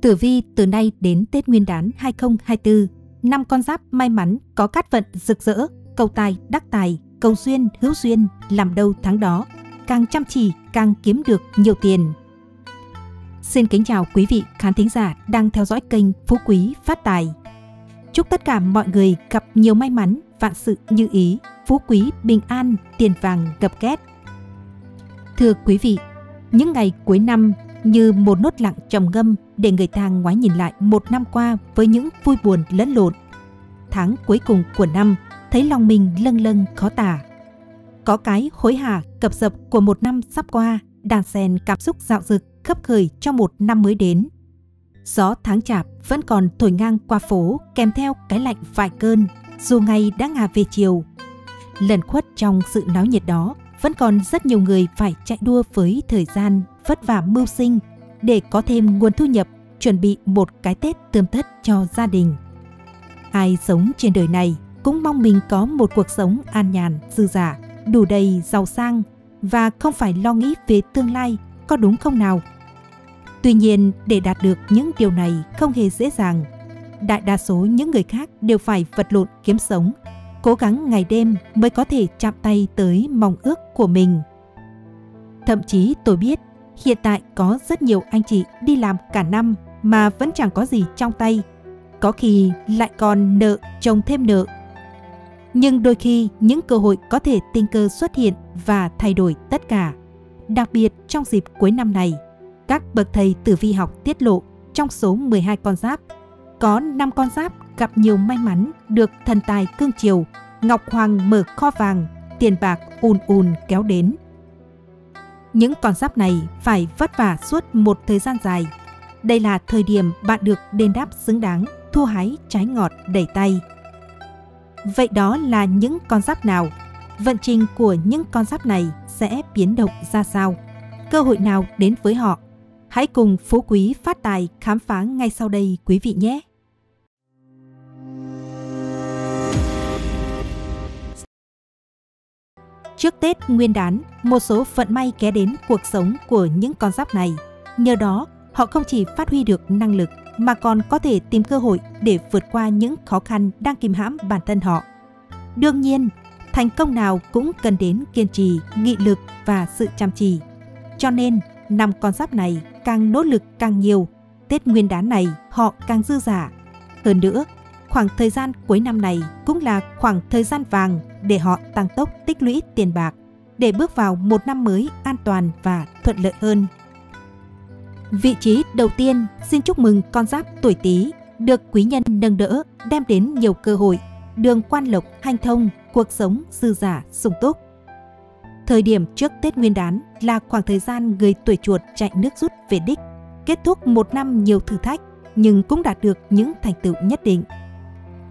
Tử vi từ nay đến Tết Nguyên đán 2024, năm con giáp may mắn có cát vận rực rỡ, cầu tài đắc tài, cầu duyên hữu duyên, làm đâu tháng đó, càng chăm chỉ càng kiếm được nhiều tiền. Xin kính chào quý vị khán thính giả đang theo dõi kênh Phú Quý Phát Tài. Chúc tất cả mọi người gặp nhiều may mắn, vạn sự như ý, phú quý bình an, tiền vàng gặp két. Thưa quý vị, những ngày cuối năm như một nốt lặng trầm ngâm để người ta ngoái nhìn lại một năm qua với những vui buồn lẫn lộn. Tháng cuối cùng của năm thấy lòng mình lâng lâng khó tả. Có cái hối hả cập dập của một năm sắp qua, đàn sen cảm xúc dạo dực khấp khởi cho một năm mới đến. Gió tháng chạp vẫn còn thổi ngang qua phố kèm theo cái lạnh vài cơn, dù ngày đã ngả về chiều. Lần khuất trong sự náo nhiệt đó, vẫn còn rất nhiều người phải chạy đua với thời gian, vất vả mưu sinh để có thêm nguồn thu nhập, chuẩn bị một cái Tết tươm tất cho gia đình. Ai sống trên đời này cũng mong mình có một cuộc sống an nhàn, dư giả, đủ đầy giàu sang và không phải lo nghĩ về tương lai, có đúng không nào? Tuy nhiên, để đạt được những điều này không hề dễ dàng. Đại đa số những người khác đều phải vật lộn kiếm sống, cố gắng ngày đêm mới có thể chạm tay tới mong ước của mình. Thậm chí tôi biết hiện tại có rất nhiều anh chị đi làm cả năm mà vẫn chẳng có gì trong tay. Có khi lại còn nợ chồng thêm nợ. Nhưng đôi khi những cơ hội có thể tình cờ xuất hiện và thay đổi tất cả. Đặc biệt trong dịp cuối năm này, các bậc thầy tử vi học tiết lộ trong số 12 con giáp, có 5 con giáp gặp nhiều may mắn được thần tài cương triều, Ngọc Hoàng mở kho vàng, tiền bạc ùn ùn kéo đến. Những con giáp này phải vất vả suốt một thời gian dài. Đây là thời điểm bạn được đền đáp xứng đáng, thu hái trái ngọt đầy tay. Vậy đó là những con giáp nào? Vận trình của những con giáp này sẽ biến động ra sao? Cơ hội nào đến với họ? Hãy cùng Phú Quý Phát Tài khám phá ngay sau đây quý vị nhé! Trước Tết Nguyên đán, một số vận may ghé đến cuộc sống của những con giáp này. Nhờ đó, họ không chỉ phát huy được năng lực mà còn có thể tìm cơ hội để vượt qua những khó khăn đang kìm hãm bản thân họ. Đương nhiên, thành công nào cũng cần đến kiên trì, nghị lực và sự chăm chỉ. Cho nên, năm con giáp này càng nỗ lực càng nhiều, Tết Nguyên đán này họ càng dư giả. Hơn nữa, khoảng thời gian cuối năm này cũng là khoảng thời gian vàng để họ tăng tốc tích lũy tiền bạc để bước vào một năm mới an toàn và thuận lợi hơn. Vị trí đầu tiên xin chúc mừng con giáp tuổi Tý được quý nhân nâng đỡ, đem đến nhiều cơ hội, đường quan lộc hanh thông, cuộc sống dư giả sung túc. Thời điểm trước Tết Nguyên đán là khoảng thời gian người tuổi chuột chạy nước rút về đích, kết thúc một năm nhiều thử thách nhưng cũng đạt được những thành tựu nhất định.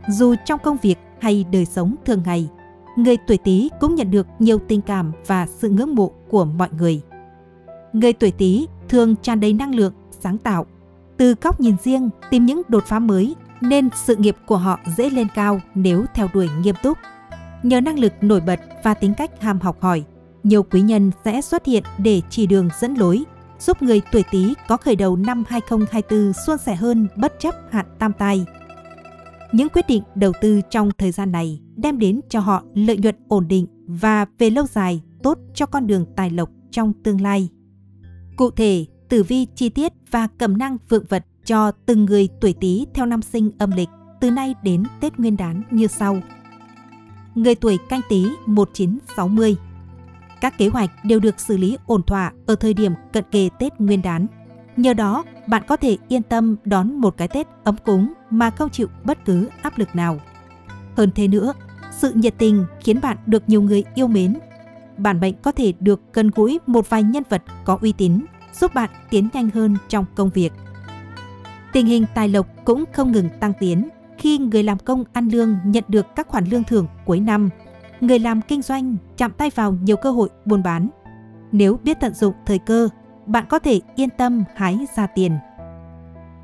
Dù trong công việc hay đời sống thường ngày, người tuổi Tý cũng nhận được nhiều tình cảm và sự ngưỡng mộ của mọi người. Người tuổi Tý thường tràn đầy năng lượng, sáng tạo, từ góc nhìn riêng tìm những đột phá mới nên sự nghiệp của họ dễ lên cao nếu theo đuổi nghiêm túc. Nhờ năng lực nổi bật và tính cách ham học hỏi, nhiều quý nhân sẽ xuất hiện để chỉ đường dẫn lối, giúp người tuổi Tý có khởi đầu năm 2024 suôn sẻ hơn bất chấp hạn tam tai. Những quyết định đầu tư trong thời gian này đem đến cho họ lợi nhuận ổn định và về lâu dài tốt cho con đường tài lộc trong tương lai. Cụ thể, tử vi chi tiết và cẩm năng vượng vật cho từng người tuổi Tý theo năm sinh âm lịch từ nay đến Tết Nguyên đán như sau. Người tuổi Canh Tý 1960 các kế hoạch đều được xử lý ổn thỏa ở thời điểm cận kề Tết Nguyên đán. Nhờ đó, bạn có thể yên tâm đón một cái Tết ấm cúng mà không chịu bất cứ áp lực nào. Hơn thế nữa, sự nhiệt tình khiến bạn được nhiều người yêu mến. Bản mệnh có thể được gần gũi một vài nhân vật có uy tín, giúp bạn tiến nhanh hơn trong công việc. Tình hình tài lộc cũng không ngừng tăng tiến khi người làm công ăn lương nhận được các khoản lương thưởng cuối năm người làm kinh doanh chạm tay vào nhiều cơ hội buôn bán. Nếu biết tận dụng thời cơ, bạn có thể yên tâm hái ra tiền.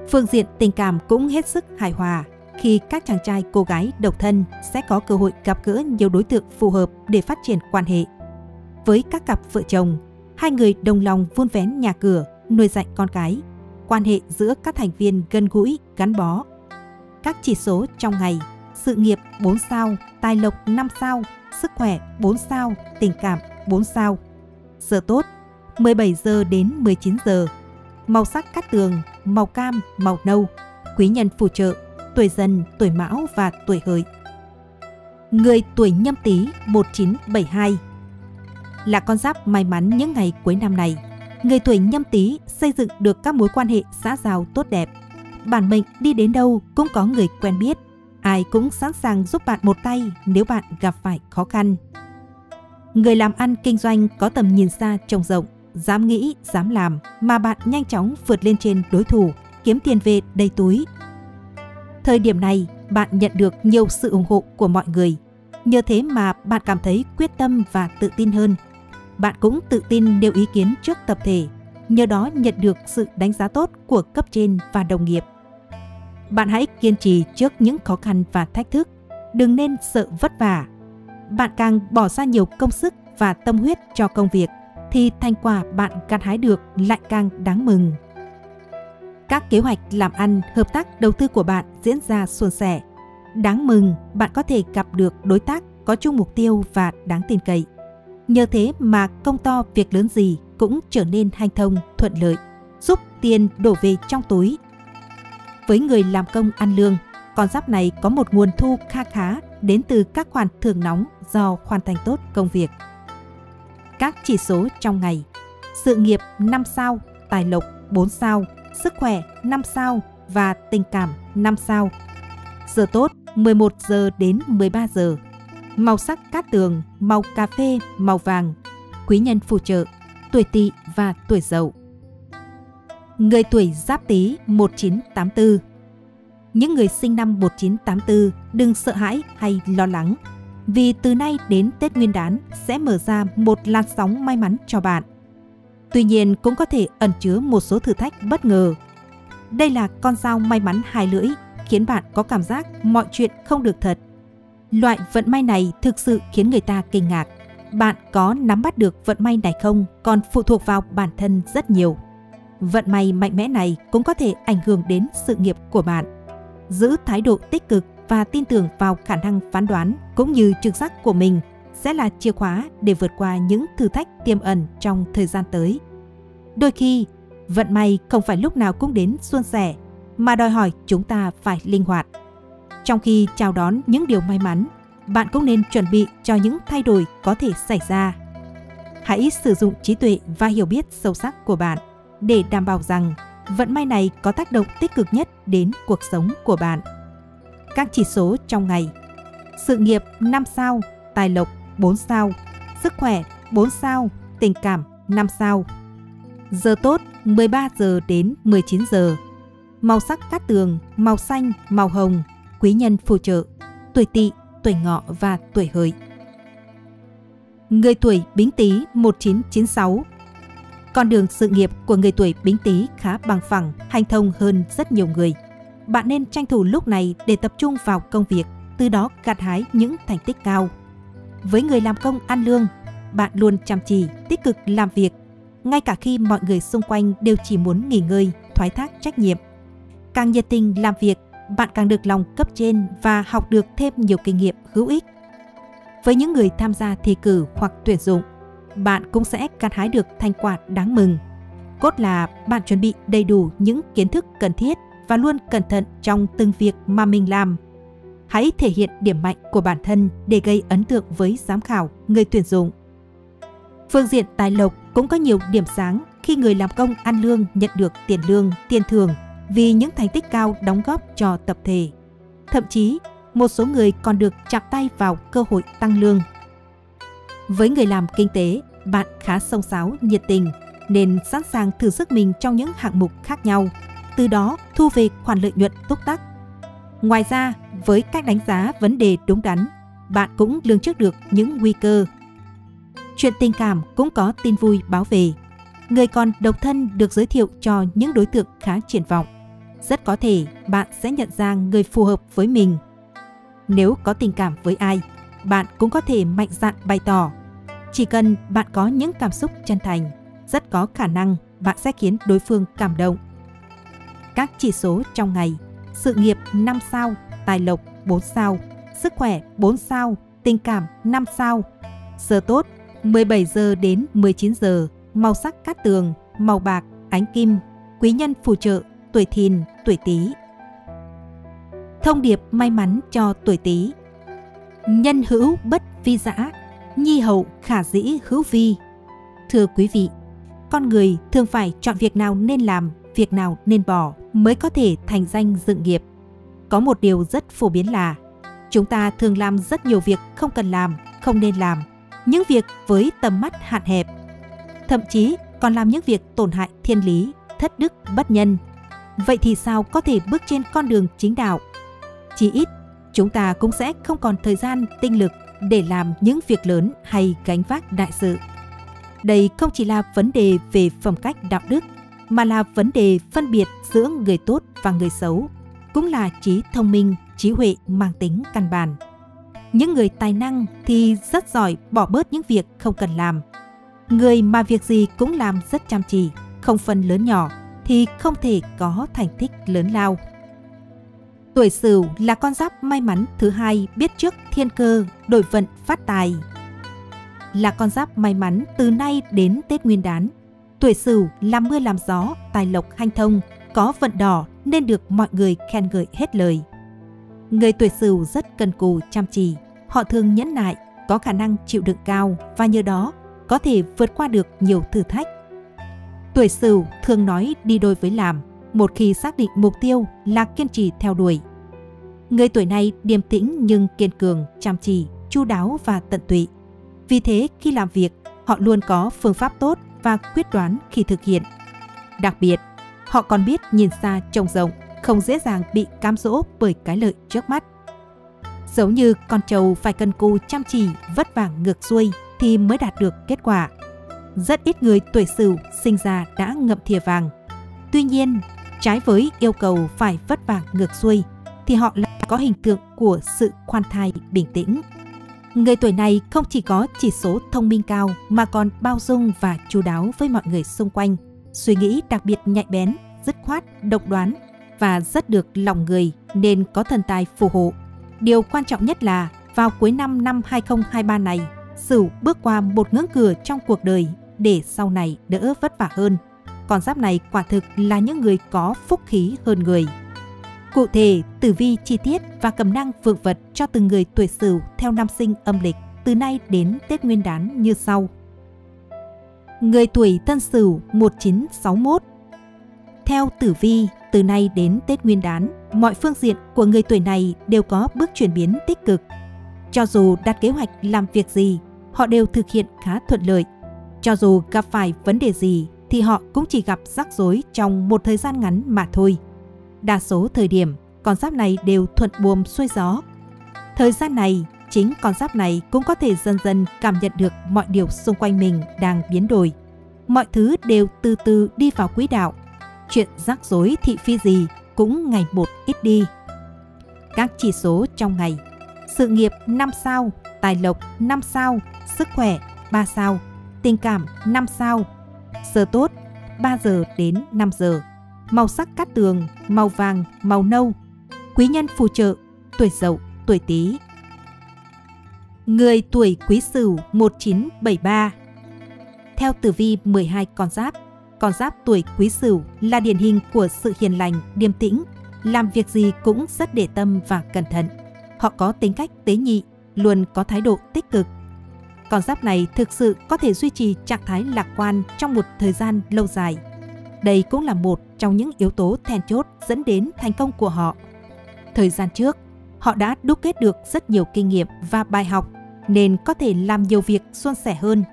Phương diện tình cảm cũng hết sức hài hòa khi các chàng trai cô gái độc thân sẽ có cơ hội gặp gỡ nhiều đối tượng phù hợp để phát triển quan hệ. Với các cặp vợ chồng, hai người đồng lòng vun vén nhà cửa, nuôi dạy con cái. quan hệ giữa các thành viên gần gũi, gắn bó. Các chỉ số trong ngày, sự nghiệp 4 sao, tài lộc 5 sao, sức khỏe 4 sao, tình cảm 4 sao. Giờ tốt, 17 giờ đến 19 giờ. Màu sắc cát tường, màu cam, màu nâu. Quý nhân phù trợ, tuổi dần, tuổi mão và tuổi hợi. Người tuổi nhâm tý 1972 là con giáp may mắn những ngày cuối năm này. Người tuổi nhâm tý xây dựng được các mối quan hệ xã giao tốt đẹp. Bản mệnh đi đến đâu cũng có người quen biết. Ai cũng sẵn sàng giúp bạn một tay nếu bạn gặp phải khó khăn. Người làm ăn kinh doanh có tầm nhìn xa trông rộng, dám nghĩ, dám làm mà bạn nhanh chóng vượt lên trên đối thủ, kiếm tiền về đầy túi. Thời điểm này, bạn nhận được nhiều sự ủng hộ của mọi người. Nhờ thế mà bạn cảm thấy quyết tâm và tự tin hơn bạn cũng tự tin nêu ý kiến trước tập thể, nhờ đó nhận được sự đánh giá tốt của cấp trên và đồng nghiệp. Bạn hãy kiên trì trước những khó khăn và thách thức, đừng nên sợ vất vả. Bạn càng bỏ ra nhiều công sức và tâm huyết cho công việc thì thành quả bạn gặt hái được lại càng đáng mừng. Các kế hoạch làm ăn, hợp tác đầu tư của bạn diễn ra suôn sẻ. Đáng mừng, bạn có thể gặp được đối tác có chung mục tiêu và đáng tin cậy. Nhờ thế mà công to việc lớn gì cũng trở nên hanh thông, thuận lợi, giúp tiền đổ về trong túi. Với người làm công ăn lương, con giáp này có một nguồn thu kha khá đến từ các khoản thưởng nóng do hoàn thành tốt công việc. Các chỉ số trong ngày. Sự nghiệp 5 sao, tài lộc 4 sao, sức khỏe 5 sao. Và tình cảm 5 sao. Giờ tốt 11 giờ đến 13 giờ. Màu sắc cát tường, màu cà phê, màu vàng, quý nhân phù trợ, tuổi tỵ và tuổi dậu. Người tuổi giáp tý 1984 Những người sinh năm 1984 đừng sợ hãi hay lo lắng, vì từ nay đến Tết Nguyên đán sẽ mở ra một làn sóng may mắn cho bạn. Tuy nhiên cũng có thể ẩn chứa một số thử thách bất ngờ. Đây là con dao may mắn hai lưỡi, khiến bạn có cảm giác mọi chuyện không được thật Loại vận may này thực sự khiến người ta kinh ngạc. Bạn có nắm bắt được vận may này không còn phụ thuộc vào bản thân rất nhiều. Vận may mạnh mẽ này cũng có thể ảnh hưởng đến sự nghiệp của bạn. Giữ thái độ tích cực và tin tưởng vào khả năng phán đoán cũng như trực giác của mình sẽ là chìa khóa để vượt qua những thử thách tiềm ẩn trong thời gian tới. Đôi khi, vận may không phải lúc nào cũng đến suôn sẻ, mà đòi hỏi chúng ta phải linh hoạt. Trong khi chào đón những điều may mắn, bạn cũng nên chuẩn bị cho những thay đổi có thể xảy ra. Hãy sử dụng trí tuệ và hiểu biết sâu sắc của bạn để đảm bảo rằng vận may này có tác động tích cực nhất đến cuộc sống của bạn. Các chỉ số trong ngày Sự nghiệp 5 sao, tài lộc 4 sao, sức khỏe 4 sao, tình cảm 5 sao. Giờ tốt 13 giờ đến 19 giờ. Màu sắc cát tường, màu xanh, màu hồng, quý nhân phù trợ, tuổi tỵ, tuổi ngọ và tuổi hợi. Người tuổi Bính Tý 1996 Con đường sự nghiệp của người tuổi Bính Tý khá bằng phẳng, hành thông hơn rất nhiều người. Bạn nên tranh thủ lúc này để tập trung vào công việc, từ đó gặt hái những thành tích cao. Với người làm công ăn lương, bạn luôn chăm chỉ, tích cực làm việc, ngay cả khi mọi người xung quanh đều chỉ muốn nghỉ ngơi, thoái thác trách nhiệm. Càng nhiệt tình làm việc, bạn càng được lòng cấp trên và học được thêm nhiều kinh nghiệm hữu ích. Với những người tham gia thi cử hoặc tuyển dụng, bạn cũng sẽ gặt hái được thành quả đáng mừng. Cốt là bạn chuẩn bị đầy đủ những kiến thức cần thiết và luôn cẩn thận trong từng việc mà mình làm. Hãy thể hiện điểm mạnh của bản thân để gây ấn tượng với giám khảo, người tuyển dụng. Phương diện tài lộc cũng có nhiều điểm sáng khi người làm công ăn lương nhận được tiền lương, tiền thưởng vì những thành tích cao đóng góp cho tập thể. Thậm chí, một số người còn được chạm tay vào cơ hội tăng lương. Với người làm kinh tế, bạn khá sông sáo, nhiệt tình nên sẵn sàng thử sức mình trong những hạng mục khác nhau, từ đó thu về khoản lợi nhuận túc tắc. Ngoài ra, với cách đánh giá vấn đề đúng đắn, bạn cũng lường trước được những nguy cơ. Chuyện tình cảm cũng có tin vui báo về. Người còn độc thân được giới thiệu cho những đối tượng khá triển vọng rất có thể bạn sẽ nhận ra người phù hợp với mình. Nếu có tình cảm với ai, bạn cũng có thể mạnh dạn bày tỏ. Chỉ cần bạn có những cảm xúc chân thành, rất có khả năng bạn sẽ khiến đối phương cảm động. Các chỉ số trong ngày Sự nghiệp 5 sao, tài lộc 4 sao, sức khỏe 4 sao, tình cảm 5 sao. Giờ tốt 17 giờ đến 19 giờ, màu sắc cát tường, màu bạc, ánh kim, quý nhân phù trợ, tuổi thìn, tuổi tý. Thông điệp may mắn cho tuổi tý. Nhân hữu bất vi dã, nhi hậu khả dĩ hữu vi. Thưa quý vị, con người thường phải chọn việc nào nên làm, việc nào nên bỏ mới có thể thành danh dựng nghiệp. Có một điều rất phổ biến là chúng ta thường làm rất nhiều việc không cần làm, không nên làm, những việc với tầm mắt hạn hẹp. Thậm chí còn làm những việc tổn hại thiên lý, thất đức bất nhân. Vậy thì sao có thể bước trên con đường chính đạo? Chỉ ít, chúng ta cũng sẽ không còn thời gian, tinh lực để làm những việc lớn hay gánh vác đại sự. Đây không chỉ là vấn đề về phẩm cách đạo đức, mà là vấn đề phân biệt giữa người tốt và người xấu, cũng là trí thông minh, trí huệ mang tính căn bản. Những người tài năng thì rất giỏi bỏ bớt những việc không cần làm. Người mà việc gì cũng làm rất chăm chỉ, không phân lớn nhỏ thì không thể có thành tích lớn lao. Tuổi Sửu là con giáp may mắn thứ hai biết trước thiên cơ, đổi vận phát tài. Là con giáp may mắn từ nay đến Tết Nguyên đán. Tuổi Sửu làm mưa làm gió, tài lộc hanh thông, có vận đỏ nên được mọi người khen ngợi hết lời. Người tuổi Sửu rất cần cù chăm chỉ, họ thường nhẫn nại, có khả năng chịu đựng cao và nhờ đó có thể vượt qua được nhiều thử thách. Tuổi Sửu thường nói đi đôi với làm, một khi xác định mục tiêu là kiên trì theo đuổi. Người tuổi này điềm tĩnh nhưng kiên cường, chăm chỉ, chu đáo và tận tụy. Vì thế khi làm việc, họ luôn có phương pháp tốt và quyết đoán khi thực hiện. Đặc biệt, họ còn biết nhìn xa trông rộng, không dễ dàng bị cám dỗ bởi cái lợi trước mắt. Giống như con trâu phải cần cù chăm chỉ, vất vả ngược xuôi thì mới đạt được kết quả. Rất ít người tuổi sửu sinh ra đã ngậm thìa vàng. Tuy nhiên, trái với yêu cầu phải vất vả ngược xuôi, thì họ lại có hình tượng của sự khoan thai bình tĩnh. Người tuổi này không chỉ có chỉ số thông minh cao mà còn bao dung và chu đáo với mọi người xung quanh, suy nghĩ đặc biệt nhạy bén, dứt khoát, độc đoán và rất được lòng người nên có thần tài phù hộ. Điều quan trọng nhất là vào cuối năm năm 2023 này, Sửu bước qua một ngưỡng cửa trong cuộc đời để sau này đỡ vất vả hơn. Con giáp này quả thực là những người có phúc khí hơn người. Cụ thể, tử vi chi tiết và cầm năng vượng vật cho từng người tuổi Sửu theo năm sinh âm lịch từ nay đến Tết Nguyên đán như sau. Người tuổi Tân Sửu 1961 Theo tử vi, từ nay đến Tết Nguyên đán, mọi phương diện của người tuổi này đều có bước chuyển biến tích cực. Cho dù đặt kế hoạch làm việc gì, họ đều thực hiện khá thuận lợi. Cho dù gặp phải vấn đề gì thì họ cũng chỉ gặp rắc rối trong một thời gian ngắn mà thôi. Đa số thời điểm, con giáp này đều thuận buồm xuôi gió. Thời gian này, chính con giáp này cũng có thể dần dần cảm nhận được mọi điều xung quanh mình đang biến đổi. Mọi thứ đều từ từ đi vào quỹ đạo. Chuyện rắc rối thị phi gì cũng ngày một ít đi. Các chỉ số trong ngày Sự nghiệp 5 sao, tài lộc 5 sao, sức khỏe 3 sao, tình cảm 5 sao, giờ tốt 3 giờ đến 5 giờ màu sắc cát tường, màu vàng, màu nâu. Quý nhân phù trợ, tuổi dậu, tuổi tý. Người tuổi quý sửu 1973 Theo tử vi 12 con giáp, con giáp tuổi quý sửu là điển hình của sự hiền lành, điềm tĩnh, làm việc gì cũng rất để tâm và cẩn thận. Họ có tính cách tế nhị, luôn có thái độ tích cực. Con giáp này thực sự có thể duy trì trạng thái lạc quan trong một thời gian lâu dài đây cũng là một trong những yếu tố then chốt dẫn đến thành công của họ. Thời gian trước, họ đã đúc kết được rất nhiều kinh nghiệm và bài học nên có thể làm nhiều việc suôn sẻ hơn.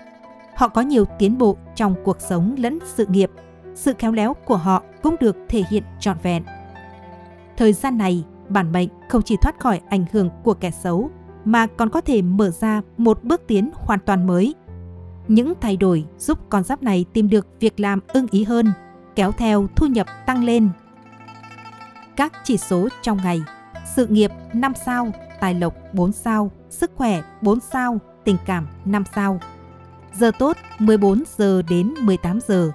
Họ có nhiều tiến bộ trong cuộc sống lẫn sự nghiệp. Sự khéo léo của họ cũng được thể hiện trọn vẹn. Thời gian này, bản mệnh không chỉ thoát khỏi ảnh hưởng của kẻ xấu mà còn có thể mở ra một bước tiến hoàn toàn mới. Những thay đổi giúp con giáp này tìm được việc làm ưng ý hơn kéo theo thu nhập tăng lên. Các chỉ số trong ngày Sự nghiệp 5 sao, tài lộc 4 sao, sức khỏe 4 sao, tình cảm 5 sao. Giờ tốt 14 giờ đến 18 giờ.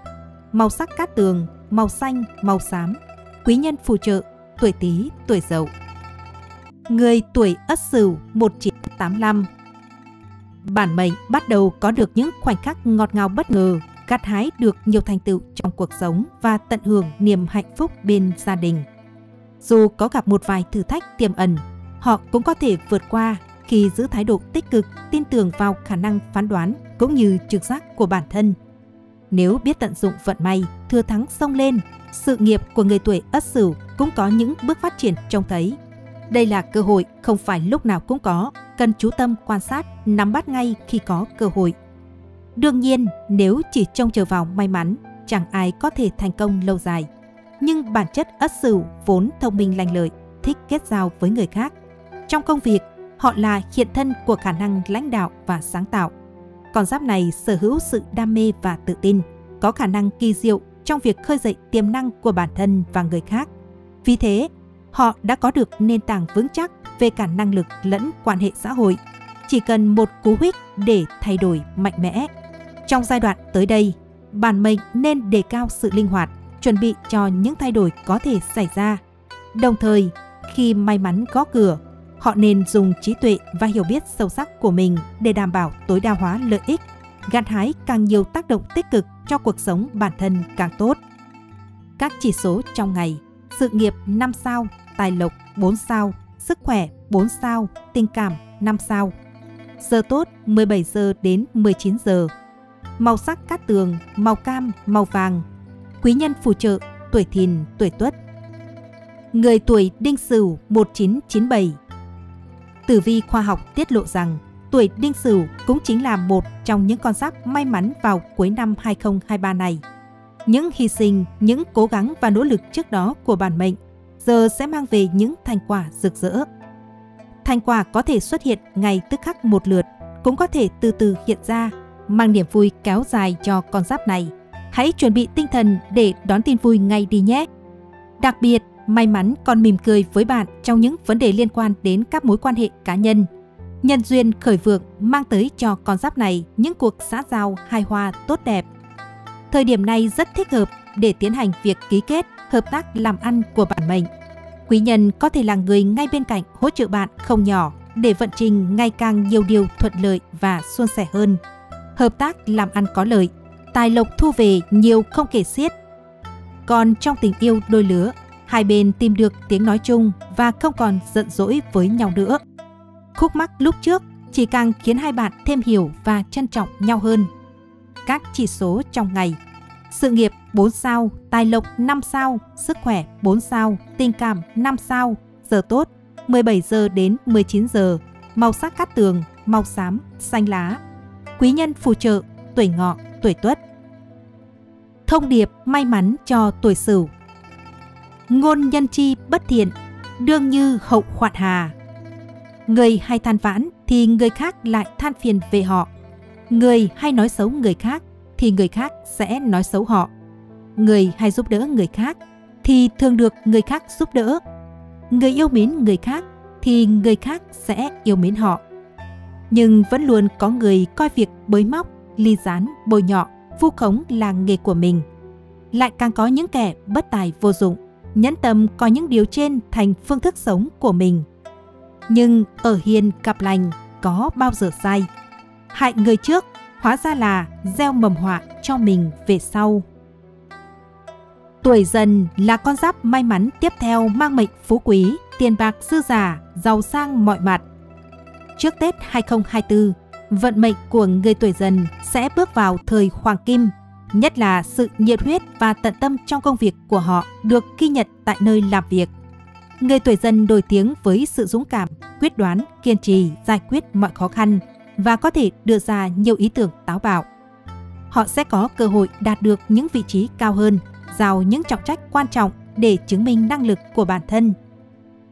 Màu sắc cát tường, màu xanh, màu xám. Quý nhân phù trợ tuổi Tý, tuổi Dậu. Người tuổi Ất Sửu 1985 Bản mệnh bắt đầu có được những khoảnh khắc ngọt ngào bất ngờ, gặt hái được nhiều thành tựu trong cuộc sống và tận hưởng niềm hạnh phúc bên gia đình. Dù có gặp một vài thử thách tiềm ẩn, họ cũng có thể vượt qua khi giữ thái độ tích cực, tin tưởng vào khả năng phán đoán cũng như trực giác của bản thân. Nếu biết tận dụng vận may, thừa thắng xông lên, sự nghiệp của người tuổi Ất Sửu cũng có những bước phát triển trông thấy. Đây là cơ hội không phải lúc nào cũng có, cần chú tâm quan sát, nắm bắt ngay khi có cơ hội. Đương nhiên, nếu chỉ trông chờ vào may mắn, chẳng ai có thể thành công lâu dài. Nhưng bản chất Ất Sửu vốn thông minh lành lợi, thích kết giao với người khác. Trong công việc, họ là hiện thân của khả năng lãnh đạo và sáng tạo. Con giáp này sở hữu sự đam mê và tự tin, có khả năng kỳ diệu trong việc khơi dậy tiềm năng của bản thân và người khác. Vì thế, họ đã có được nền tảng vững chắc về cả năng lực lẫn quan hệ xã hội. Chỉ cần một cú hích để thay đổi mạnh mẽ. Trong giai đoạn tới đây, bản mệnh nên đề cao sự linh hoạt, chuẩn bị cho những thay đổi có thể xảy ra. Đồng thời, khi may mắn có cửa, họ nên dùng trí tuệ và hiểu biết sâu sắc của mình để đảm bảo tối đa hóa lợi ích, gặt hái càng nhiều tác động tích cực cho cuộc sống bản thân càng tốt. Các chỉ số trong ngày, sự nghiệp 5 sao, tài lộc 4 sao, sức khỏe 4 sao, tình cảm 5 sao. Giờ tốt 17 giờ đến 19 giờ. Màu sắc cát tường, màu cam, màu vàng. Quý nhân phù trợ, tuổi thìn, tuổi tuất. Người tuổi đinh sửu 1997 Tử vi khoa học tiết lộ rằng tuổi đinh sửu cũng chính là một trong những con giáp may mắn vào cuối năm 2023 này. Những hy sinh, những cố gắng và nỗ lực trước đó của bản mệnh giờ sẽ mang về những thành quả rực rỡ. Thành quả có thể xuất hiện ngay tức khắc một lượt, cũng có thể từ từ hiện ra, mang niềm vui kéo dài cho con giáp này. Hãy chuẩn bị tinh thần để đón tin vui ngay đi nhé. Đặc biệt, may mắn còn mỉm cười với bạn trong những vấn đề liên quan đến các mối quan hệ cá nhân. Nhân duyên khởi vượng mang tới cho con giáp này những cuộc xã giao hài hòa tốt đẹp. Thời điểm này rất thích hợp để tiến hành việc ký kết, hợp tác làm ăn của bản mệnh. Quý nhân có thể là người ngay bên cạnh hỗ trợ bạn không nhỏ để vận trình ngày càng nhiều điều thuận lợi và suôn sẻ hơn. Hợp tác làm ăn có lợi, tài lộc thu về nhiều không kể xiết. Còn trong tình yêu đôi lứa, hai bên tìm được tiếng nói chung và không còn giận dỗi với nhau nữa. Khúc mắc lúc trước chỉ càng khiến hai bạn thêm hiểu và trân trọng nhau hơn. Các chỉ số trong ngày sự nghiệp 4 sao, tài lộc 5 sao, sức khỏe 4 sao, tình cảm 5 sao, giờ tốt 17 giờ đến 19 giờ, màu sắc cát tường, màu xám, xanh lá. Quý nhân phù trợ, tuổi ngọ, tuổi tuất. Thông điệp may mắn cho tuổi sửu. Ngôn nhân chi bất thiện, đương như hậu khoạn hà. Người hay than vãn thì người khác lại than phiền về họ. Người hay nói xấu người khác thì người khác sẽ nói xấu họ. Người hay giúp đỡ người khác thì thường được người khác giúp đỡ. Người yêu mến người khác thì người khác sẽ yêu mến họ. Nhưng vẫn luôn có người coi việc bới móc, ly gián, bôi nhọ, vu khống là nghề của mình. Lại càng có những kẻ bất tài vô dụng, nhẫn tâm coi những điều trên thành phương thức sống của mình. Nhưng ở hiền gặp lành có bao giờ sai. Hại người trước hóa ra là gieo mầm họa cho mình về sau. Tuổi dần là con giáp may mắn tiếp theo mang mệnh phú quý, tiền bạc dư giả, giàu sang mọi mặt. Trước Tết 2024, vận mệnh của người tuổi dần sẽ bước vào thời hoàng kim, nhất là sự nhiệt huyết và tận tâm trong công việc của họ được ghi nhận tại nơi làm việc. Người tuổi dần nổi tiếng với sự dũng cảm, quyết đoán, kiên trì, giải quyết mọi khó khăn, và có thể đưa ra nhiều ý tưởng táo bạo. Họ sẽ có cơ hội đạt được những vị trí cao hơn, giao những trọng trách quan trọng để chứng minh năng lực của bản thân.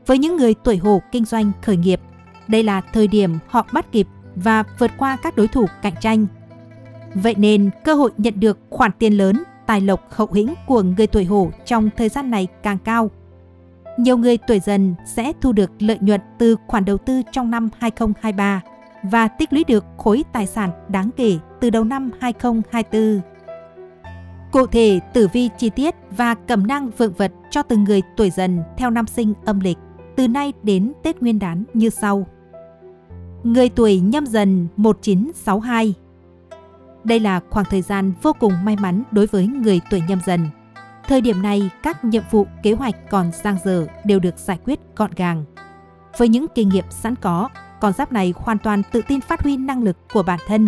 Với những người tuổi hổ kinh doanh khởi nghiệp, đây là thời điểm họ bắt kịp và vượt qua các đối thủ cạnh tranh. Vậy nên, cơ hội nhận được khoản tiền lớn, tài lộc hậu hĩnh của người tuổi hổ trong thời gian này càng cao. Nhiều người tuổi dần sẽ thu được lợi nhuận từ khoản đầu tư trong năm 2023 và tích lũy được khối tài sản đáng kể từ đầu năm 2024. Cụ thể, tử vi chi tiết và cẩm năng vượng vật cho từng người tuổi dần theo năm sinh âm lịch từ nay đến Tết Nguyên đán như sau. Người tuổi nhâm dần 1962 Đây là khoảng thời gian vô cùng may mắn đối với người tuổi nhâm dần. Thời điểm này, các nhiệm vụ kế hoạch còn dang dở đều được giải quyết gọn gàng. Với những kinh nghiệm sẵn có, con giáp này hoàn toàn tự tin phát huy năng lực của bản thân.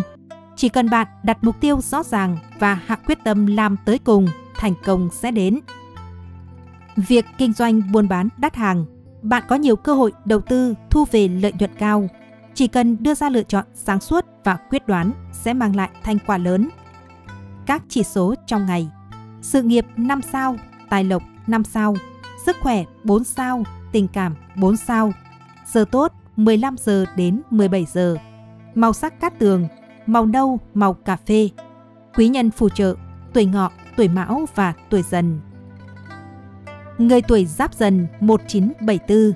Chỉ cần bạn đặt mục tiêu rõ ràng và hạ quyết tâm làm tới cùng, thành công sẽ đến. Việc kinh doanh buôn bán đắt hàng, bạn có nhiều cơ hội đầu tư thu về lợi nhuận cao. Chỉ cần đưa ra lựa chọn sáng suốt và quyết đoán sẽ mang lại thành quả lớn. Các chỉ số trong ngày Sự nghiệp 5 sao, tài lộc 5 sao, sức khỏe 4 sao, tình cảm 4 sao, giờ tốt 15 giờ đến 17 giờ. Màu sắc cát tường, màu nâu, màu cà phê. Quý nhân phù trợ, tuổi ngọ, tuổi mão và tuổi dần. Người tuổi giáp dần 1974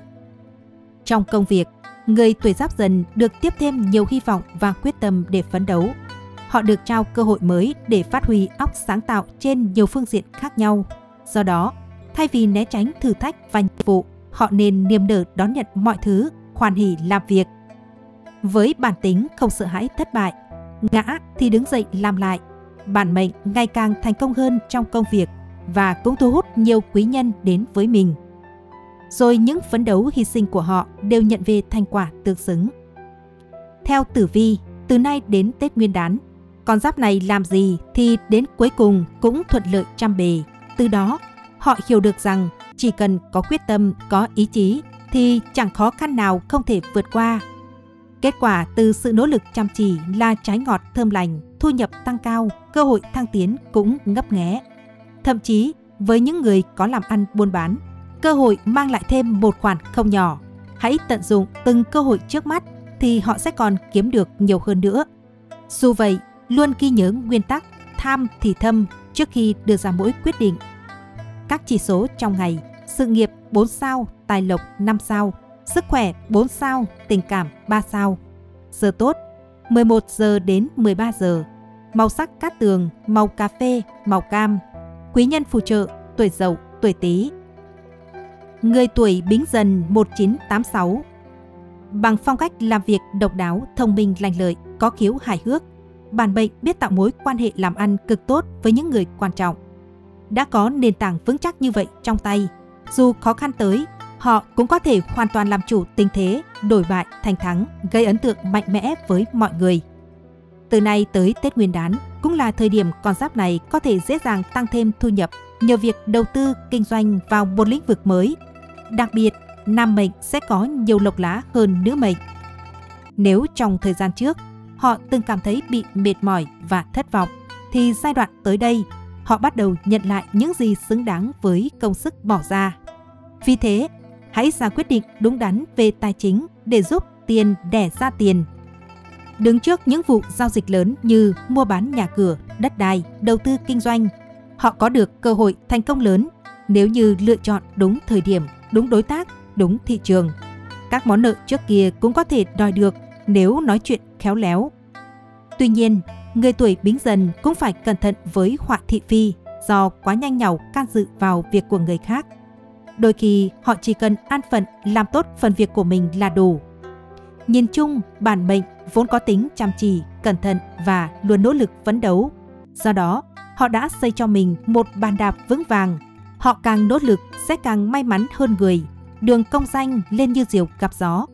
Trong công việc, người tuổi giáp dần được tiếp thêm nhiều hy vọng và quyết tâm để phấn đấu. Họ được trao cơ hội mới để phát huy óc sáng tạo trên nhiều phương diện khác nhau. Do đó, thay vì né tránh thử thách và nhiệm vụ, họ nên niềm nở đón nhận mọi thứ khoan hỉ làm việc. Với bản tính không sợ hãi thất bại, ngã thì đứng dậy làm lại, bản mệnh ngày càng thành công hơn trong công việc và cũng thu hút nhiều quý nhân đến với mình. Rồi những phấn đấu hy sinh của họ đều nhận về thành quả tương xứng. Theo tử vi, từ nay đến Tết Nguyên đán, con giáp này làm gì thì đến cuối cùng cũng thuận lợi trăm bề. Từ đó, họ hiểu được rằng chỉ cần có quyết tâm, có ý chí thì chẳng khó khăn nào không thể vượt qua. Kết quả từ sự nỗ lực chăm chỉ là trái ngọt thơm lành, thu nhập tăng cao, cơ hội thăng tiến cũng ngấp nghé. Thậm chí, với những người có làm ăn buôn bán, cơ hội mang lại thêm một khoản không nhỏ. Hãy tận dụng từng cơ hội trước mắt thì họ sẽ còn kiếm được nhiều hơn nữa. Dù vậy, luôn ghi nhớ nguyên tắc tham thì thâm trước khi đưa ra mỗi quyết định. Các chỉ số trong ngày, sự nghiệp 4 sao, tài lộc 5 sao, sức khỏe 4 sao, tình cảm 3 sao. Giờ tốt, 11 giờ đến 13 giờ. Màu sắc cát tường, màu cà phê, màu cam. Quý nhân phù trợ, tuổi dậu, tuổi tý. Người tuổi bính dần 1986 Bằng phong cách làm việc độc đáo, thông minh lành lợi, có khiếu hài hước, bản mệnh biết tạo mối quan hệ làm ăn cực tốt với những người quan trọng. Đã có nền tảng vững chắc như vậy trong tay, dù khó khăn tới, họ cũng có thể hoàn toàn làm chủ tình thế, đổi bại thành thắng, gây ấn tượng mạnh mẽ với mọi người. Từ nay tới Tết Nguyên đán cũng là thời điểm con giáp này có thể dễ dàng tăng thêm thu nhập nhờ việc đầu tư kinh doanh vào một lĩnh vực mới. Đặc biệt, nam mệnh sẽ có nhiều lộc lá hơn nữ mệnh. Nếu trong thời gian trước, họ từng cảm thấy bị mệt mỏi và thất vọng, thì giai đoạn tới đây, họ bắt đầu nhận lại những gì xứng đáng với công sức bỏ ra. Vì thế, hãy ra quyết định đúng đắn về tài chính để giúp tiền đẻ ra tiền. Đứng trước những vụ giao dịch lớn như mua bán nhà cửa, đất đai, đầu tư kinh doanh, họ có được cơ hội thành công lớn nếu như lựa chọn đúng thời điểm, đúng đối tác, đúng thị trường. Các món nợ trước kia cũng có thể đòi được nếu nói chuyện khéo léo. Tuy nhiên, người tuổi bính dần cũng phải cẩn thận với họa thị phi do quá nhanh nhảu can dự vào việc của người khác Đôi khi họ chỉ cần an phận làm tốt phần việc của mình là đủ. Nhìn chung, bản mệnh vốn có tính chăm chỉ, cẩn thận và luôn nỗ lực phấn đấu. Do đó, họ đã xây cho mình một bàn đạp vững vàng. Họ càng nỗ lực sẽ càng may mắn hơn người. Đường công danh lên như diều gặp gió.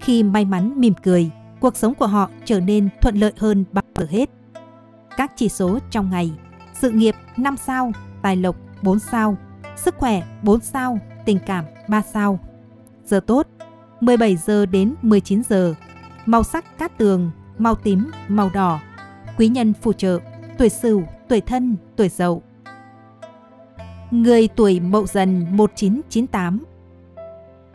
Khi may mắn mỉm cười, cuộc sống của họ trở nên thuận lợi hơn bao giờ hết. Các chỉ số trong ngày, sự nghiệp 5 sao, tài lộc 4 sao, sức khỏe 4 sao, tình cảm 3 sao. Giờ tốt 17 giờ đến 19 giờ. Màu sắc cát tường, màu tím, màu đỏ. Quý nhân phù trợ, tuổi Sửu, tuổi Thân, tuổi Dậu. Người tuổi Mậu Dần 1998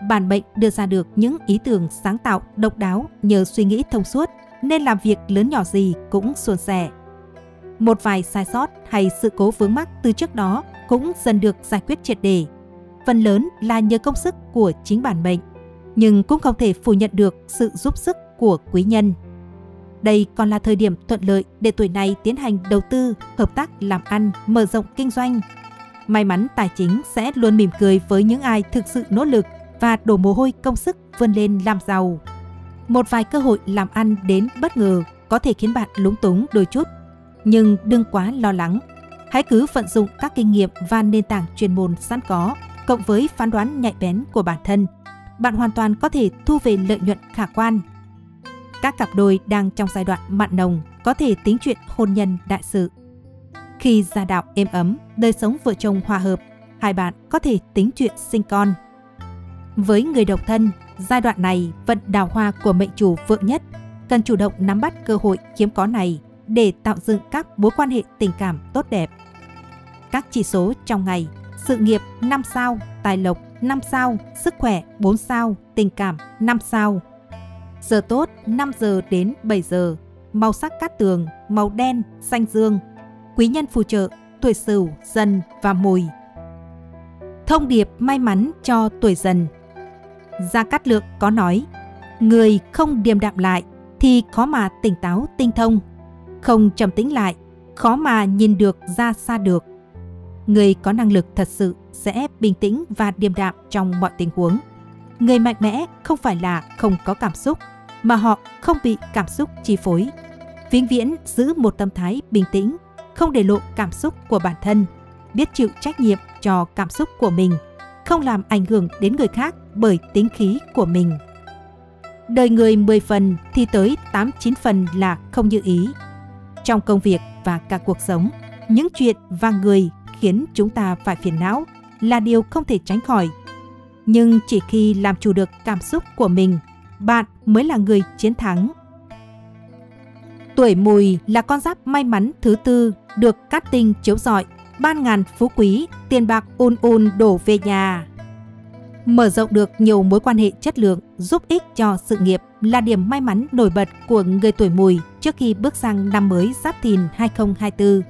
Bản mệnh đưa ra được những ý tưởng sáng tạo, độc đáo nhờ suy nghĩ thông suốt nên làm việc lớn nhỏ gì cũng suôn sẻ. Một vài sai sót hay sự cố vướng mắc từ trước đó cũng dần được giải quyết triệt đề. Phần lớn là nhờ công sức của chính bản mệnh, nhưng cũng không thể phủ nhận được sự giúp sức của quý nhân. Đây còn là thời điểm thuận lợi để tuổi này tiến hành đầu tư, hợp tác làm ăn, mở rộng kinh doanh. May mắn tài chính sẽ luôn mỉm cười với những ai thực sự nỗ lực và đổ mồ hôi công sức vươn lên làm giàu. Một vài cơ hội làm ăn đến bất ngờ có thể khiến bạn lúng túng đôi chút, nhưng đừng quá lo lắng. Hãy cứ vận dụng các kinh nghiệm và nền tảng chuyên môn sẵn có, cộng với phán đoán nhạy bén của bản thân. Bạn hoàn toàn có thể thu về lợi nhuận khả quan. Các cặp đôi đang trong giai đoạn mặn nồng có thể tính chuyện hôn nhân đại sự. Khi gia đạo êm ấm, đời sống vợ chồng hòa hợp, hai bạn có thể tính chuyện sinh con. Với người độc thân, giai đoạn này vận đào hoa của mệnh chủ vượng nhất, cần chủ động nắm bắt cơ hội hiếm có này để tạo dựng các mối quan hệ tình cảm tốt đẹp. Các chỉ số trong ngày, sự nghiệp 5 sao, tài lộc 5 sao, sức khỏe 4 sao, tình cảm 5 sao. Giờ tốt 5 giờ đến 7 giờ, màu sắc cát tường, màu đen, xanh dương. Quý nhân phù trợ, tuổi sửu, dần và mùi. Thông điệp may mắn cho tuổi dần Gia Cát Lượng có nói, người không điềm đạm lại thì khó mà tỉnh táo tinh thông, không trầm tĩnh lại, khó mà nhìn được ra xa được. Người có năng lực thật sự sẽ bình tĩnh và điềm đạm trong mọi tình huống. Người mạnh mẽ không phải là không có cảm xúc, mà họ không bị cảm xúc chi phối. Vĩnh viễn giữ một tâm thái bình tĩnh, không để lộ cảm xúc của bản thân, biết chịu trách nhiệm cho cảm xúc của mình, không làm ảnh hưởng đến người khác bởi tính khí của mình. Đời người 10 phần thì tới 8-9 phần là không như ý. Trong công việc và cả cuộc sống, những chuyện và người khiến chúng ta phải phiền não là điều không thể tránh khỏi. Nhưng chỉ khi làm chủ được cảm xúc của mình, bạn mới là người chiến thắng. Tuổi mùi là con giáp may mắn thứ tư được cát tinh chiếu rọi, ban ngàn phú quý, tiền bạc ôn ôn đổ về nhà. Mở rộng được nhiều mối quan hệ chất lượng giúp ích cho sự nghiệp là điểm may mắn nổi bật của người tuổi mùi trước khi bước sang năm mới Giáp Thìn 2024.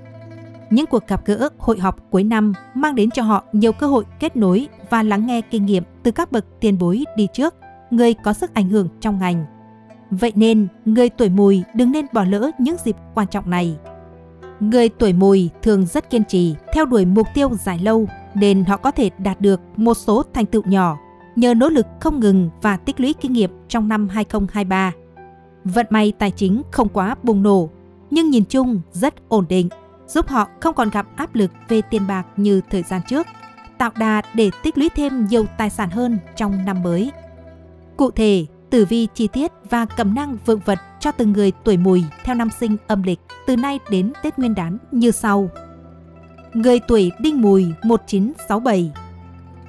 Những cuộc gặp gỡ hội họp cuối năm mang đến cho họ nhiều cơ hội kết nối và lắng nghe kinh nghiệm từ các bậc tiền bối đi trước, người có sức ảnh hưởng trong ngành. Vậy nên, người tuổi mùi đừng nên bỏ lỡ những dịp quan trọng này. Người tuổi mùi thường rất kiên trì, theo đuổi mục tiêu dài lâu nên họ có thể đạt được một số thành tựu nhỏ nhờ nỗ lực không ngừng và tích lũy kinh nghiệm trong năm 2023. Vận may tài chính không quá bùng nổ, nhưng nhìn chung rất ổn định, giúp họ không còn gặp áp lực về tiền bạc như thời gian trước, tạo đà để tích lũy thêm nhiều tài sản hơn trong năm mới. Cụ thể, tử vi chi tiết và cầm năng vượng vật cho từng người tuổi mùi theo năm sinh âm lịch từ nay đến Tết Nguyên đán như sau. Người tuổi Đinh Mùi 1967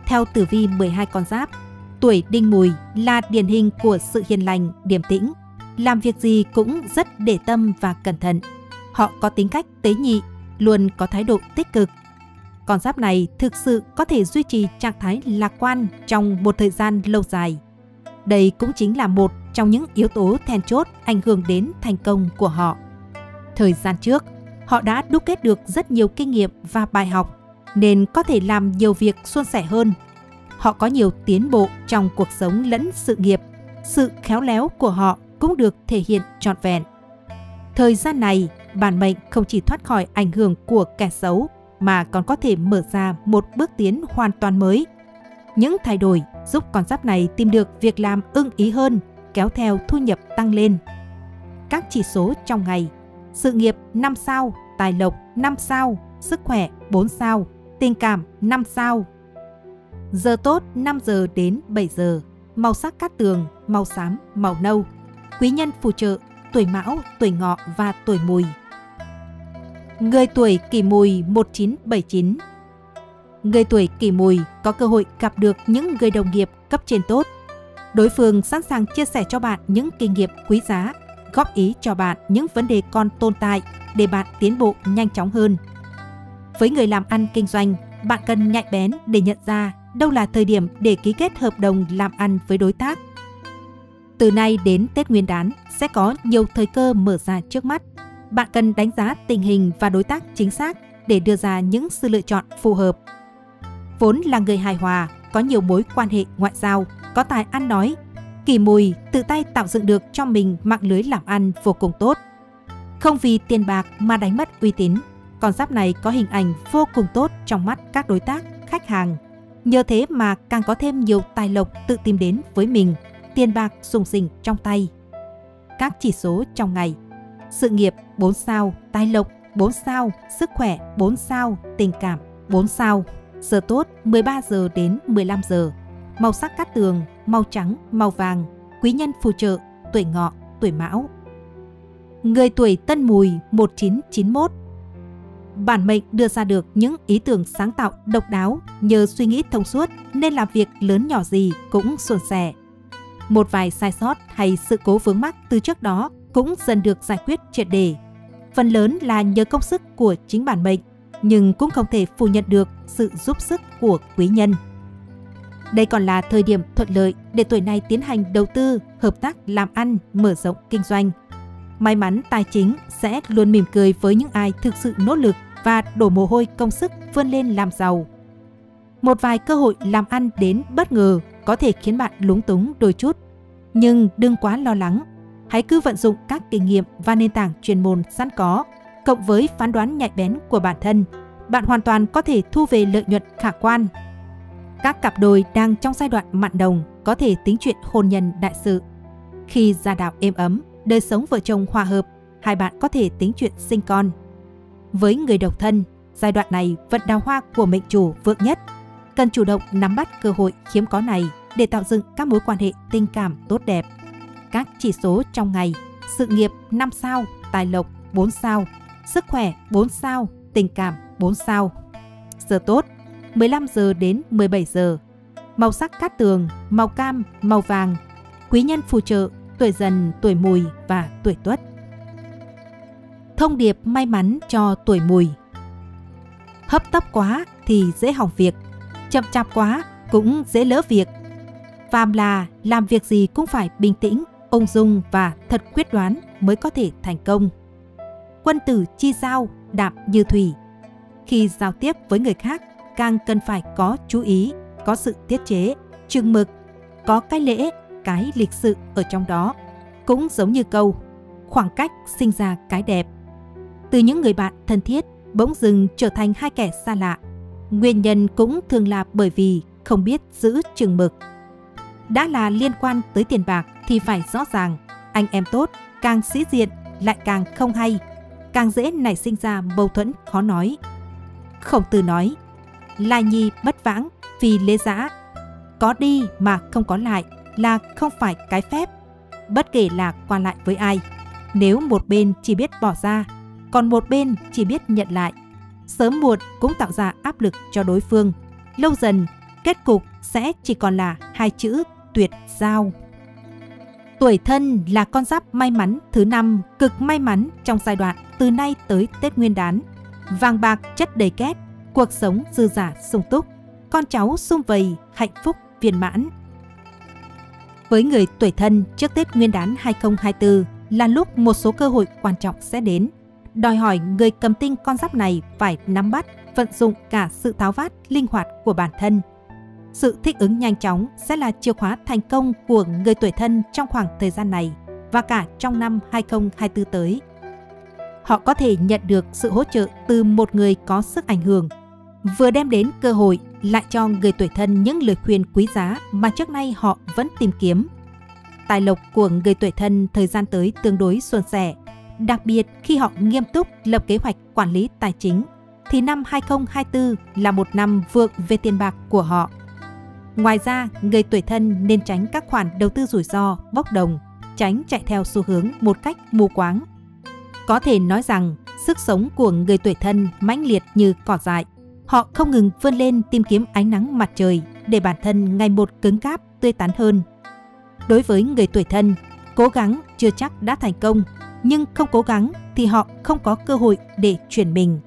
Theo tử vi 12 con giáp, tuổi Đinh Mùi là điển hình của sự hiền lành, điềm tĩnh. Làm việc gì cũng rất để tâm và cẩn thận. Họ có tính cách tế nhị, luôn có thái độ tích cực. Con giáp này thực sự có thể duy trì trạng thái lạc quan trong một thời gian lâu dài. Đây cũng chính là một trong những yếu tố then chốt ảnh hưởng đến thành công của họ. Thời gian trước, họ đã đúc kết được rất nhiều kinh nghiệm và bài học nên có thể làm nhiều việc suôn sẻ hơn. Họ có nhiều tiến bộ trong cuộc sống lẫn sự nghiệp. Sự khéo léo của họ cũng được thể hiện trọn vẹn. Thời gian này, bản mệnh không chỉ thoát khỏi ảnh hưởng của kẻ xấu mà còn có thể mở ra một bước tiến hoàn toàn mới. Những thay đổi giúp con giáp này tìm được việc làm ưng ý hơn, kéo theo thu nhập tăng lên. Các chỉ số trong ngày sự nghiệp 5 sao, tài lộc 5 sao, sức khỏe 4 sao, tình cảm 5 sao. Giờ tốt 5 giờ đến 7 giờ, màu sắc cát tường, màu xám, màu nâu. Quý nhân phù trợ, tuổi mão, tuổi ngọ và tuổi mùi. Người tuổi kỷ mùi 1979 Người tuổi kỷ mùi có cơ hội gặp được những người đồng nghiệp cấp trên tốt. Đối phương sẵn sàng chia sẻ cho bạn những kinh nghiệm quý giá góp ý cho bạn những vấn đề còn tồn tại để bạn tiến bộ nhanh chóng hơn. Với người làm ăn kinh doanh, bạn cần nhạy bén để nhận ra đâu là thời điểm để ký kết hợp đồng làm ăn với đối tác. Từ nay đến Tết Nguyên đán sẽ có nhiều thời cơ mở ra trước mắt. Bạn cần đánh giá tình hình và đối tác chính xác để đưa ra những sự lựa chọn phù hợp. Vốn là người hài hòa, có nhiều mối quan hệ ngoại giao, có tài ăn nói, kỳ Mùi tự tay tạo dựng được cho mình mạng lưới làm ăn vô cùng tốt. Không vì tiền bạc mà đánh mất uy tín, con giáp này có hình ảnh vô cùng tốt trong mắt các đối tác, khách hàng. Nhờ thế mà càng có thêm nhiều tài lộc tự tìm đến với mình, tiền bạc sùng sình trong tay. Các chỉ số trong ngày Sự nghiệp 4 sao, tài lộc 4 sao, sức khỏe 4 sao, tình cảm 4 sao. Giờ tốt 13 giờ đến 15 giờ. Màu sắc cát tường, màu trắng, màu vàng. Quý nhân phù trợ, tuổi ngọ, tuổi mão. Người tuổi Tân Mùi 1991 Bản mệnh đưa ra được những ý tưởng sáng tạo độc đáo nhờ suy nghĩ thông suốt nên làm việc lớn nhỏ gì cũng suôn sẻ. Một vài sai sót hay sự cố vướng mắc từ trước đó cũng dần được giải quyết triệt đề. Phần lớn là nhờ công sức của chính bản mệnh, nhưng cũng không thể phủ nhận được sự giúp sức của quý nhân. Đây còn là thời điểm thuận lợi để tuổi này tiến hành đầu tư, hợp tác làm ăn, mở rộng kinh doanh. May mắn tài chính sẽ luôn mỉm cười với những ai thực sự nỗ lực và đổ mồ hôi công sức vươn lên làm giàu. Một vài cơ hội làm ăn đến bất ngờ có thể khiến bạn lúng túng đôi chút. Nhưng đừng quá lo lắng. Hãy cứ vận dụng các kinh nghiệm và nền tảng chuyên môn sẵn có, cộng với phán đoán nhạy bén của bản thân, bạn hoàn toàn có thể thu về lợi nhuận khả quan các cặp đôi đang trong giai đoạn mặn đồng có thể tính chuyện hôn nhân đại sự. Khi gia đạo êm ấm, đời sống vợ chồng hòa hợp, hai bạn có thể tính chuyện sinh con. Với người độc thân, giai đoạn này vận đào hoa của mệnh chủ vượng nhất. Cần chủ động nắm bắt cơ hội hiếm có này để tạo dựng các mối quan hệ tình cảm tốt đẹp. Các chỉ số trong ngày, sự nghiệp 5 sao, tài lộc 4 sao, sức khỏe 4 sao, tình cảm 4 sao. Giờ tốt, 15 giờ đến 17 giờ. Màu sắc cát tường, màu cam, màu vàng. Quý nhân phù trợ, tuổi dần, tuổi mùi và tuổi tuất. Thông điệp may mắn cho tuổi mùi. Hấp tấp quá thì dễ hỏng việc, chậm chạp quá cũng dễ lỡ việc. Phàm là làm việc gì cũng phải bình tĩnh, ung dung và thật quyết đoán mới có thể thành công. Quân tử chi giao, đạm như thủy. Khi giao tiếp với người khác, càng cần phải có chú ý, có sự tiết chế, chừng mực, có cái lễ, cái lịch sự ở trong đó. Cũng giống như câu, khoảng cách sinh ra cái đẹp. Từ những người bạn thân thiết bỗng dừng trở thành hai kẻ xa lạ. Nguyên nhân cũng thường là bởi vì không biết giữ chừng mực. Đã là liên quan tới tiền bạc thì phải rõ ràng, anh em tốt, càng sĩ diện lại càng không hay, càng dễ nảy sinh ra mâu thuẫn khó nói. Khổng tử nói, lai nhi bất vãng vì lễ giã. Có đi mà không có lại là không phải cái phép, bất kể là qua lại với ai. Nếu một bên chỉ biết bỏ ra, còn một bên chỉ biết nhận lại, sớm muộn cũng tạo ra áp lực cho đối phương. Lâu dần, kết cục sẽ chỉ còn là hai chữ tuyệt giao. Tuổi thân là con giáp may mắn thứ năm cực may mắn trong giai đoạn từ nay tới Tết Nguyên đán. Vàng bạc chất đầy két, cuộc sống dư giả sung túc, con cháu sum vầy, hạnh phúc viên mãn. Với người tuổi thân trước Tết Nguyên đán 2024 là lúc một số cơ hội quan trọng sẽ đến. Đòi hỏi người cầm tinh con giáp này phải nắm bắt, vận dụng cả sự tháo vát, linh hoạt của bản thân. Sự thích ứng nhanh chóng sẽ là chìa khóa thành công của người tuổi thân trong khoảng thời gian này và cả trong năm 2024 tới. Họ có thể nhận được sự hỗ trợ từ một người có sức ảnh hưởng vừa đem đến cơ hội lại cho người tuổi thân những lời khuyên quý giá mà trước nay họ vẫn tìm kiếm. Tài lộc của người tuổi thân thời gian tới tương đối suôn sẻ, đặc biệt khi họ nghiêm túc lập kế hoạch quản lý tài chính thì năm 2024 là một năm vượng về tiền bạc của họ. Ngoài ra, người tuổi thân nên tránh các khoản đầu tư rủi ro, bốc đồng, tránh chạy theo xu hướng một cách mù quáng. Có thể nói rằng, sức sống của người tuổi thân mãnh liệt như cỏ dại, Họ không ngừng vươn lên tìm kiếm ánh nắng mặt trời để bản thân ngày một cứng cáp, tươi tắn hơn. Đối với người tuổi thân, cố gắng chưa chắc đã thành công, nhưng không cố gắng thì họ không có cơ hội để chuyển mình.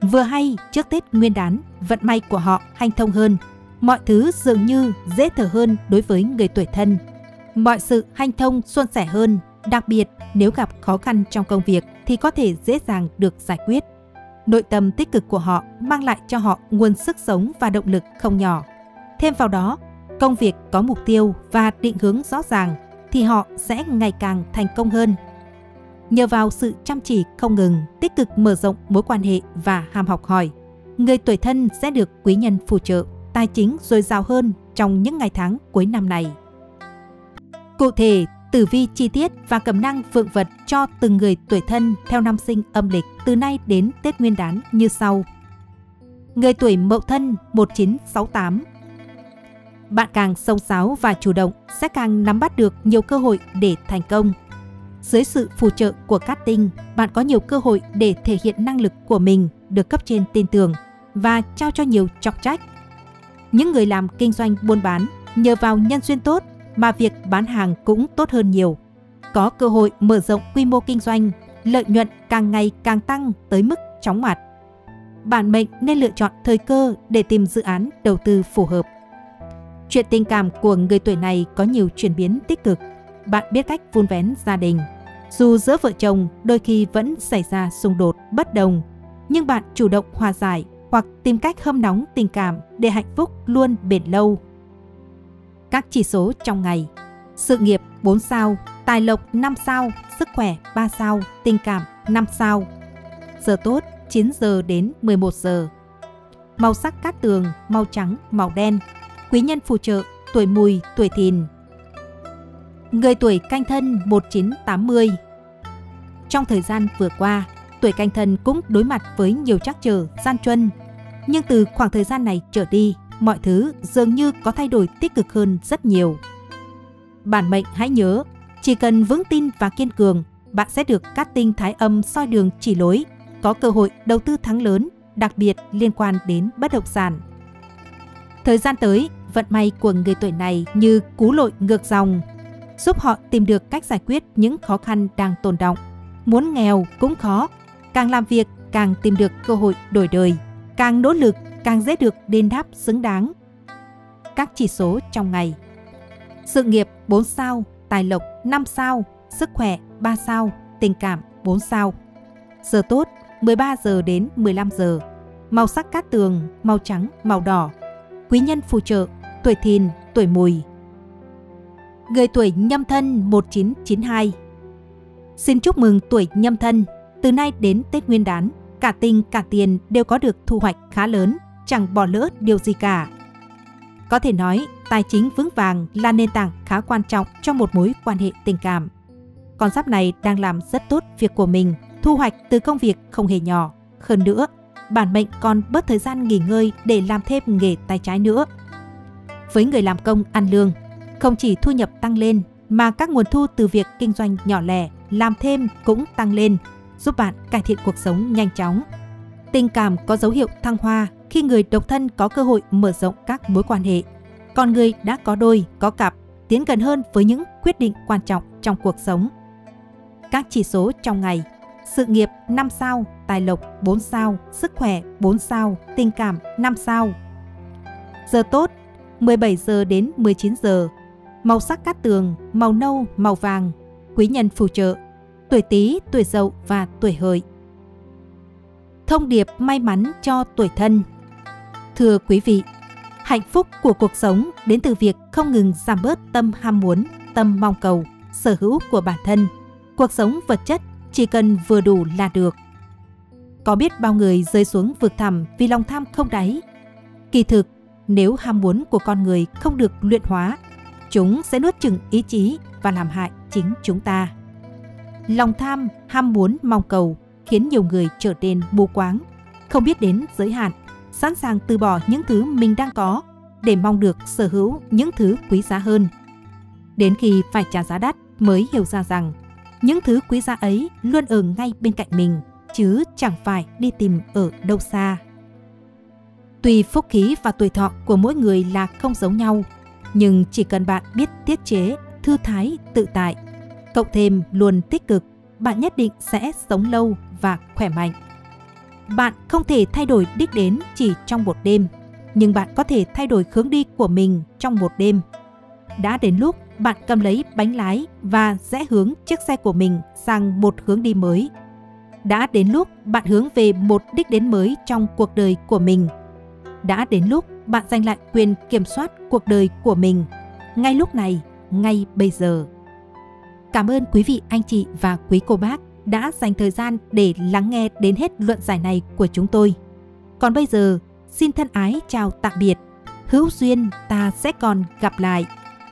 Vừa hay trước Tết Nguyên đán, vận may của họ hanh thông hơn, mọi thứ dường như dễ thở hơn đối với người tuổi thân. Mọi sự hanh thông suôn sẻ hơn, đặc biệt nếu gặp khó khăn trong công việc thì có thể dễ dàng được giải quyết. Nội tâm tích cực của họ mang lại cho họ nguồn sức sống và động lực không nhỏ. Thêm vào đó, công việc có mục tiêu và định hướng rõ ràng thì họ sẽ ngày càng thành công hơn. Nhờ vào sự chăm chỉ không ngừng, tích cực mở rộng mối quan hệ và ham học hỏi, người tuổi thân sẽ được quý nhân phù trợ, tài chính dồi dào hơn trong những ngày tháng cuối năm này. Cụ thể, tử vi chi tiết và cẩm năng vượng vật cho từng người tuổi thân theo năm sinh âm lịch từ nay đến Tết Nguyên đán như sau. Người tuổi Mậu Thân 1968 Bạn càng sông sáo và chủ động sẽ càng nắm bắt được nhiều cơ hội để thành công. Dưới sự phù trợ của cát tinh, bạn có nhiều cơ hội để thể hiện năng lực của mình được cấp trên tin tưởng và trao cho nhiều trọng trách. Những người làm kinh doanh buôn bán nhờ vào nhân duyên tốt mà việc bán hàng cũng tốt hơn nhiều. Có cơ hội mở rộng quy mô kinh doanh, lợi nhuận càng ngày càng tăng tới mức chóng mặt. Bản mệnh nên lựa chọn thời cơ để tìm dự án đầu tư phù hợp. Chuyện tình cảm của người tuổi này có nhiều chuyển biến tích cực. Bạn biết cách vun vén gia đình. Dù giữa vợ chồng đôi khi vẫn xảy ra xung đột, bất đồng, nhưng bạn chủ động hòa giải hoặc tìm cách hâm nóng tình cảm để hạnh phúc luôn bền lâu các chỉ số trong ngày. Sự nghiệp 4 sao, tài lộc 5 sao, sức khỏe 3 sao, tình cảm 5 sao. Giờ tốt 9 giờ đến 11 giờ. Màu sắc cát tường, màu trắng, màu đen. Quý nhân phù trợ, tuổi mùi, tuổi thìn. Người tuổi canh thân 1980 Trong thời gian vừa qua, tuổi canh thân cũng đối mặt với nhiều trắc trở, gian truân. Nhưng từ khoảng thời gian này trở đi, mọi thứ dường như có thay đổi tích cực hơn rất nhiều. Bản mệnh hãy nhớ, chỉ cần vững tin và kiên cường, bạn sẽ được cát tinh thái âm soi đường chỉ lối, có cơ hội đầu tư thắng lớn, đặc biệt liên quan đến bất động sản. Thời gian tới, vận may của người tuổi này như cú lội ngược dòng, giúp họ tìm được cách giải quyết những khó khăn đang tồn động. Muốn nghèo cũng khó, càng làm việc càng tìm được cơ hội đổi đời, càng nỗ lực càng dễ được đền đáp xứng đáng. Các chỉ số trong ngày Sự nghiệp 4 sao, tài lộc 5 sao, sức khỏe 3 sao, tình cảm 4 sao. Giờ tốt 13 giờ đến 15 giờ. Màu sắc cát tường, màu trắng, màu đỏ. Quý nhân phù trợ, tuổi thìn, tuổi mùi. Người tuổi nhâm thân 1992 Xin chúc mừng tuổi nhâm thân. Từ nay đến Tết Nguyên đán, cả tinh cả tiền đều có được thu hoạch khá lớn chẳng bỏ lỡ điều gì cả. Có thể nói, tài chính vững vàng là nền tảng khá quan trọng cho một mối quan hệ tình cảm. Con giáp này đang làm rất tốt việc của mình, thu hoạch từ công việc không hề nhỏ. Hơn nữa, bản mệnh còn bớt thời gian nghỉ ngơi để làm thêm nghề tay trái nữa. Với người làm công ăn lương, không chỉ thu nhập tăng lên mà các nguồn thu từ việc kinh doanh nhỏ lẻ, làm thêm cũng tăng lên, giúp bạn cải thiện cuộc sống nhanh chóng. Tình cảm có dấu hiệu thăng hoa khi người độc thân có cơ hội mở rộng các mối quan hệ. Còn người đã có đôi, có cặp, tiến gần hơn với những quyết định quan trọng trong cuộc sống. Các chỉ số trong ngày Sự nghiệp 5 sao, tài lộc 4 sao, sức khỏe 4 sao, tình cảm 5 sao. Giờ tốt 17 giờ đến 19 giờ. Màu sắc cát tường, màu nâu, màu vàng. Quý nhân phù trợ, tuổi Tý, tuổi Dậu và tuổi Hợi. Thông điệp may mắn cho tuổi thân Thưa quý vị, hạnh phúc của cuộc sống đến từ việc không ngừng giảm bớt tâm ham muốn, tâm mong cầu, sở hữu của bản thân. Cuộc sống vật chất chỉ cần vừa đủ là được. Có biết bao người rơi xuống vực thẳm vì lòng tham không đáy. Kỳ thực, nếu ham muốn của con người không được luyện hóa, chúng sẽ nuốt chừng ý chí và làm hại chính chúng ta. Lòng tham, ham muốn, mong cầu khiến nhiều người trở nên mù quáng, không biết đến giới hạn sẵn sàng từ bỏ những thứ mình đang có để mong được sở hữu những thứ quý giá hơn. Đến khi phải trả giá đắt mới hiểu ra rằng những thứ quý giá ấy luôn ở ngay bên cạnh mình chứ chẳng phải đi tìm ở đâu xa. Tuy phúc khí và tuổi thọ của mỗi người là không giống nhau, nhưng chỉ cần bạn biết tiết chế, thư thái, tự tại, cộng thêm luôn tích cực, bạn nhất định sẽ sống lâu và khỏe mạnh. Bạn không thể thay đổi đích đến chỉ trong một đêm, nhưng bạn có thể thay đổi hướng đi của mình trong một đêm. Đã đến lúc bạn cầm lấy bánh lái và rẽ hướng chiếc xe của mình sang một hướng đi mới. Đã đến lúc bạn hướng về một đích đến mới trong cuộc đời của mình. Đã đến lúc bạn giành lại quyền kiểm soát cuộc đời của mình ngay lúc này, ngay bây giờ. Cảm ơn quý vị anh chị và quý cô bác đã dành thời gian để lắng nghe đến hết luận giải này của chúng tôi. Còn bây giờ, xin thân ái chào tạm biệt. Hữu duyên ta sẽ còn gặp lại.